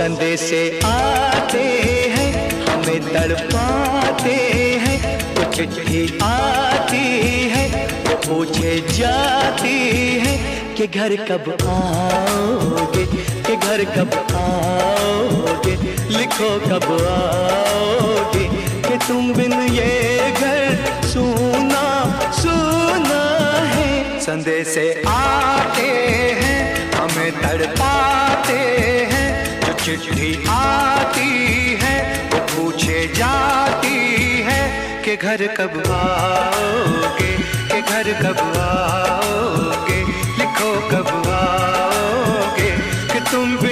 संदेशे आते हैं, हमें तड़पाते हैं, कुछ चिट्ठी आती है पूछे जाती है कि घर कब आओगे, कि घर कब आओगे, लिखो कब आओगे, कि तुम बिन ये घर सुना सुना है। संदेशे आते हैं, हमें तड़पाते जो चिट्ठी आती है वो पूछे जाती है कि घर कब आओगे, कि घर कब आओगे, लिखो कब आओगे, कि तुम भी